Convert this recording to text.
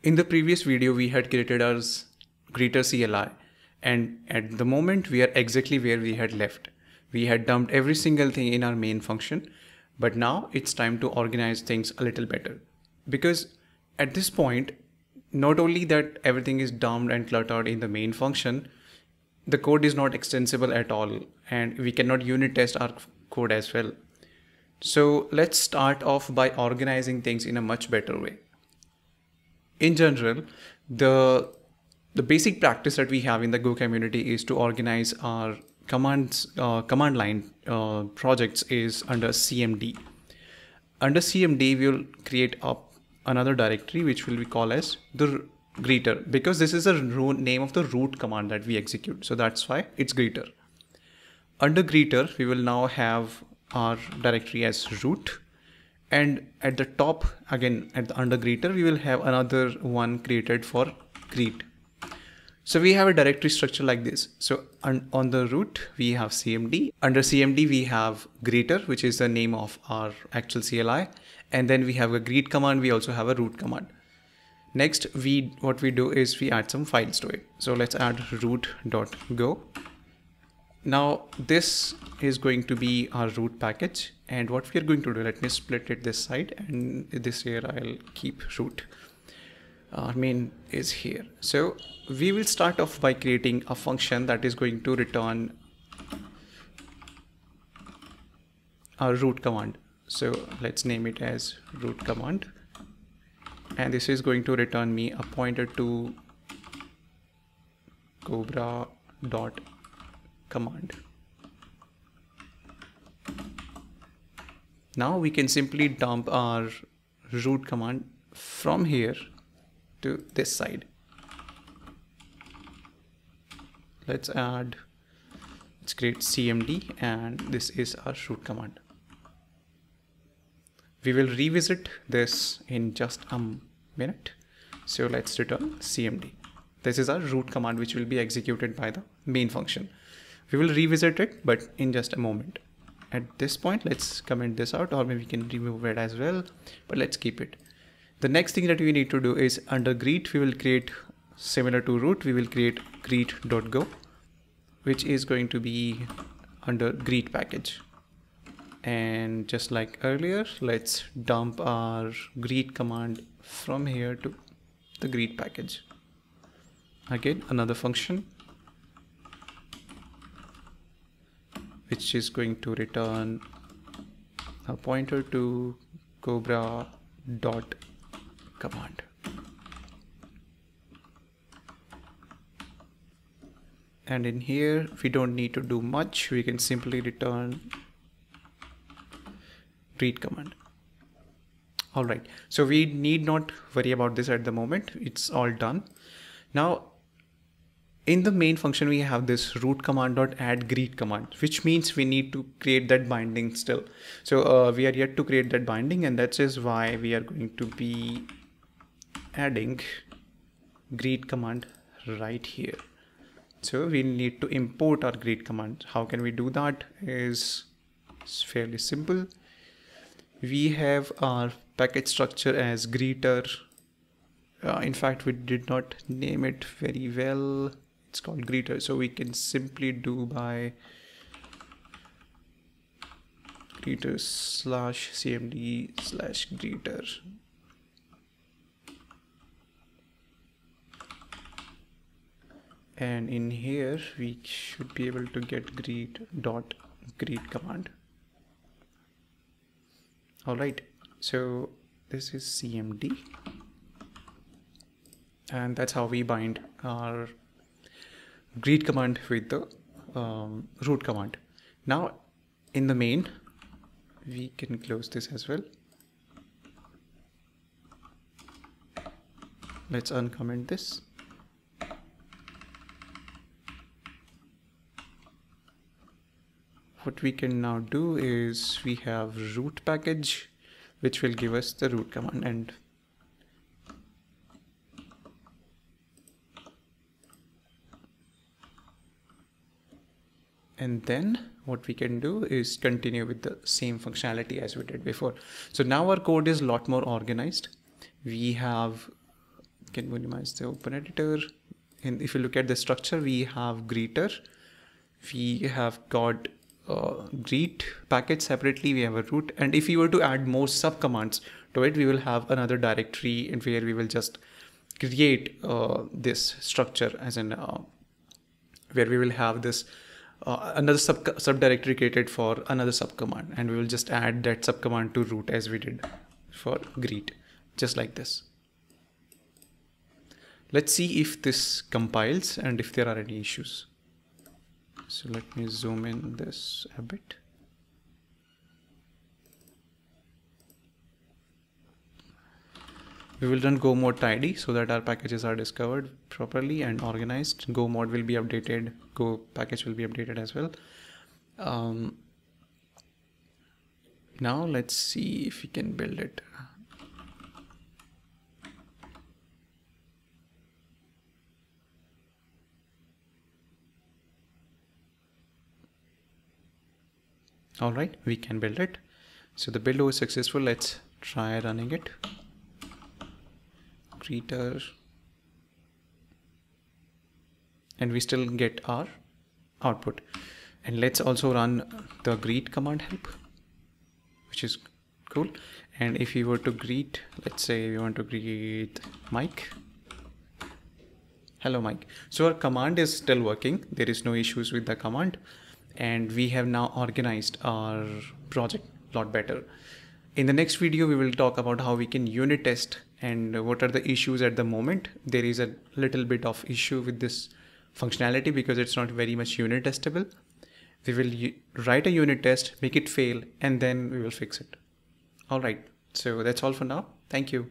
In the previous video, we had created our greeter CLI and at the moment we are exactly where we had left. We had dumped every single thing in our main function, but now it's time to organize things a little better. Because at this point, not only that everything is dumped and cluttered in the main function, the code is not extensible at all and we cannot unit test our code as well. So let's start off by organizing things in a much better way in general, the the basic practice that we have in the Go community is to organize our commands uh, command line uh, projects is under CMD. Under CMD, we will create up another directory which will be called as the greeter because this is the name of the root command that we execute. So that's why it's greeter. Under greeter, we will now have our directory as root and at the top again at the under greeter we will have another one created for greet. So we have a directory structure like this. So on, on the root we have cmd under cmd we have greeter which is the name of our actual cli and then we have a greet command. We also have a root command. Next we what we do is we add some files to it. So let's add root.go now this is going to be our root package. And what we are going to do let me split it this side. And this here I'll keep root. Our main is here. So we will start off by creating a function that is going to return our root command. So let's name it as root command. And this is going to return me a pointer to cobra dot command Now we can simply dump our root command from here to this side. Let's add, let's create cmd and this is our root command. We will revisit this in just a minute. So let's return cmd. This is our root command which will be executed by the main function. We will revisit it, but in just a moment. At this point let's comment this out or maybe we can remove it as well but let's keep it. The next thing that we need to do is under greet we will create similar to root. We will create greet.go which is going to be under greet package. And just like earlier let's dump our greet command from here to the greet package. Again another function which is going to return a pointer to cobra dot command. And in here we don't need to do much. We can simply return greet command. All right. So we need not worry about this at the moment. It's all done. Now in the main function we have this root command dot add greet command which means we need to create that binding still. So uh, we are yet to create that binding and that is why we are going to be adding greet command right here. So we need to import our greet command. How can we do that? Is fairly simple. We have our package structure as greeter. Uh, in fact we did not name it very well it's called greeter. So we can simply do by greeter slash cmd slash greeter. And in here we should be able to get greet dot greet command. All right. So this is cmd and that's how we bind our greet command with the um, root command. Now in the main, we can close this as well. Let's uncomment this. What we can now do is we have root package, which will give us the root command and and then what we can do is continue with the same functionality as we did before. So now our code is a lot more organized. We have can minimize the open editor and if you look at the structure we have greeter we have got uh, greet package separately we have a root and if you were to add more sub commands to it we will have another directory in where we will just create uh, this structure as in uh, where we will have this uh, another sub subdirectory created for another sub command and we will just add that sub command to root as we did for greet just like this. Let's see if this compiles and if there are any issues. So let me zoom in this a bit we will run go mod tidy so that our packages are discovered properly and organized. Go mod will be updated. Go package will be updated as well. Um, now let's see if we can build it. All right we can build it. So the build was successful. Let's try running it greeter and we still get our output. And let's also run the greet command help which is cool. And if you were to greet let's say we want to greet Mike. Hello Mike. So our command is still working. There is no issues with the command. And we have now organized our project a lot better in the next video we will talk about how we can unit test and what are the issues at the moment. There is a little bit of issue with this functionality because it's not very much unit testable. We will write a unit test, make it fail, and then we will fix it. All right. So that's all for now. Thank you.